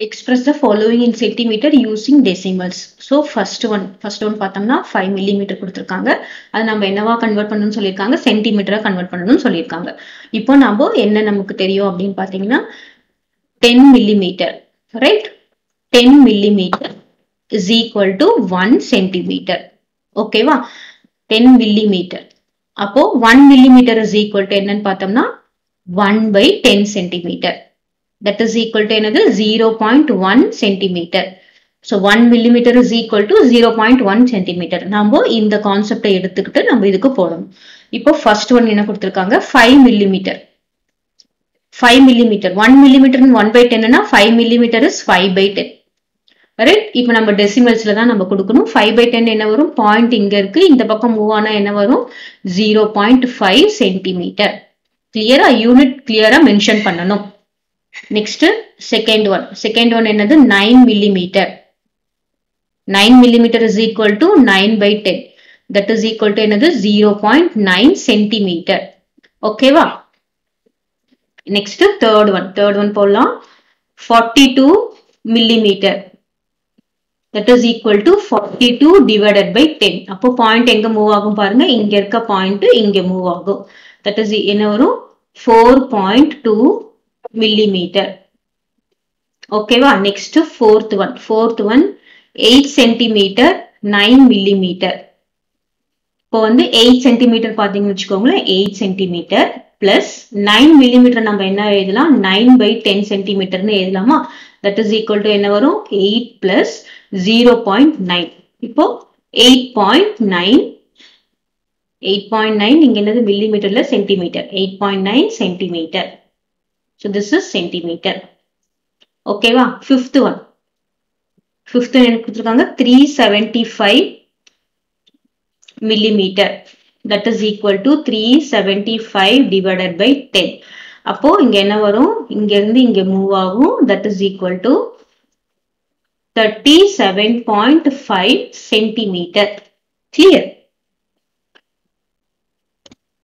express the following in centimeter using decimals. So first one, first one பார்த்தோம்னா 5 millimeter கொடுத்திருக்காங்க. அது நம்ம என்னவா convert பண்ணணும்னு சொல்லிருக்காங்க, centimeter convert பண்ணணும்னு சொல்லிருக்காங்க. இப்போ நாம் என்ன நமக்கு தெரியும் அப்படின் பார்த்தீங்கன்னா 10 millimeter, right? 10 millimeter is equal to 1 centimeter. Okay வா? 10 millimeter. அப்போ 1 millimeter is equal to என்னன்னு பார்த்தோம்னா 1 by 10 centimeter. That is equal to another 0.1 centimeter. So 1 millimeter is equal to 0.1 centimeter. நம்ம இந்த concept எடுத்துக்கிட்டு நம்ம இதுக்கு போடும். இப்போ first one என்ன கொடுத்திருக்காங்க 5 millimeter. 5 millimeter. 1 millimeter 1 by 10 என்ன 5 millimeter is 5 by 10. ரைட் இப்போ நம்ம டெசிமல்ஸ்ல தான் நம்ம கொடுக்கணும் ஃபைவ் பை டென் என்ன வரும் பாயிண்ட் இங்க இருக்கு இந்த பக்கம் மூவ் ஆனா என்ன வரும் ஜீரோ பாயிண்ட் ஃபைவ் சென்டிமீட்டர் கிளியரா யூனிட் கிளியரா மென்ஷன் பண்ணணும் next second one second one என்னது? Nine millimetre nine millimetre is equal to nine by ten that is equal to என்னது? ஜீரோ பாயிண்ட் நைன் சென்டிமீட்டர் ஓகேவா next third one third one போடலாம். Forty two millimetre that is equal to forty two divided by ten அப்போ point எங்க move ஆகும் பாருங்க. இங்க இருக்க point இங்க மூவ் ஆகும். தட் இஸ் என்ன வரும்? Four point two millimeter. ஓகேவா next fourth one fourth one eight centimetre nine millimetre இப்போ வந்து எயிட் சென்டிமீட்டர் பார்த்தீங்கன்னு வச்சுக்கோங்களேன் eight centimetre plus nine millimetre நம்ம என்ன எழுதலாம்? நைன் பை டென் சென்டிமீட்டர்னு எழுதலாமா? தட் இஸ் ஈக்குவல் டு என்ன வரும்? Eight plus zero point nine இப்போ eight point nine eight point nine இங்க என்னது? மில்லிமீட்டர்ல centimetre eight point nine centimetre So this is centimeter. ஓகேவா ஃபிஃப்த் ஒன் ஃபிஃப்த் எனக்கு கொடுத்துருக்காங்க. Three seventy five millimetre that is equal to three seventy five divided by ten அப்போ இங்க என்ன வரும்? இங்க இருந்து இங்க மூவ் ஆகும். That is equal to thirty seven point five centimetre clear